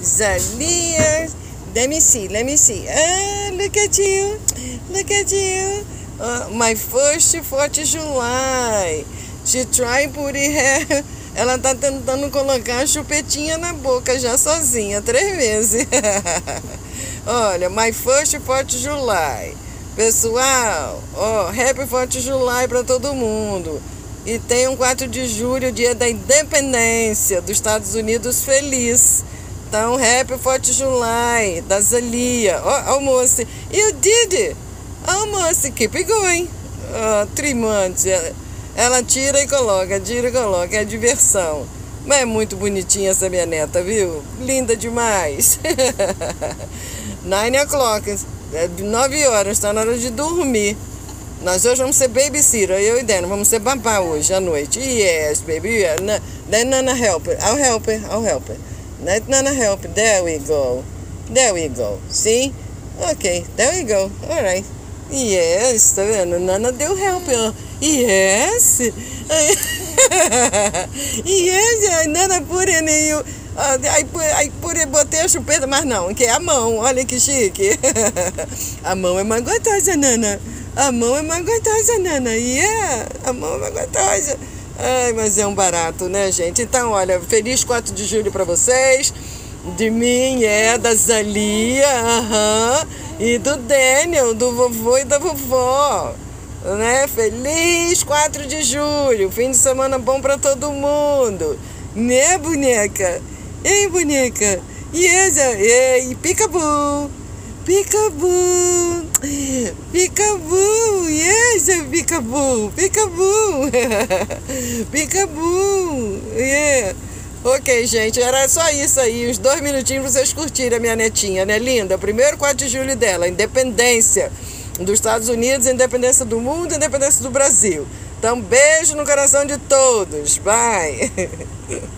Zalia, let me see, let me see. Ah, look at you, look at you. Uh, my first 4th July. She tried putting her. Ela tá tentando colocar a chupetinha na boca já sozinha, três vezes. Olha, my first 4th July. Pessoal, oh, Happy 4th July para todo mundo. E tem um 4 de julho, dia da independência dos Estados Unidos feliz. Então, Happy 4th July, da Zalia. Ó, oh, almoço. You did it. Almoço, keep it going. Three months. Ela tira e coloca, tira e coloca, é diversão. Mas é muito bonitinha essa minha neta, viu? Linda demais. Nine o'clock, é nove horas, está na hora de dormir. Nós hoje vamos ser babysitter, eu e Dana, vamos ser babá hoje à noite. Yes, baby, yeah. Then Nana help it. I'll help it, I'll help it. Let Nana help it. There we go. There we go. See? Okay, there we go. All right. Yes, tá vendo? Nana deu help. Yes. yes, Nana put in you. Aí, aí por botei a chupeta, mas não, que é a mão, olha que chique. a mão é mais gostosa, Nana. A mão é mais gostosa, Nana. Yeah, a mão é mais gostosa. Ai, mas é um barato, né, gente? Então, olha, feliz 4 de julho para vocês. De mim, é, da Zalia, aham. E do Daniel, do vovô e da vovó. Né? Feliz 4 de julho. Fim de semana bom para todo mundo. Né, boneca? Ei, boneca? Yes, ei, picabu. Picabu. Picabu. Yes, picabu. Picabu. Picabu. Yeah. Ok, gente, era só isso aí, os dois minutinhos pra vocês curtirem a minha netinha, né, linda? Primeiro 4 de julho dela, independência dos Estados Unidos, independência do mundo, independência do Brasil. Então, beijo no coração de todos. Bye!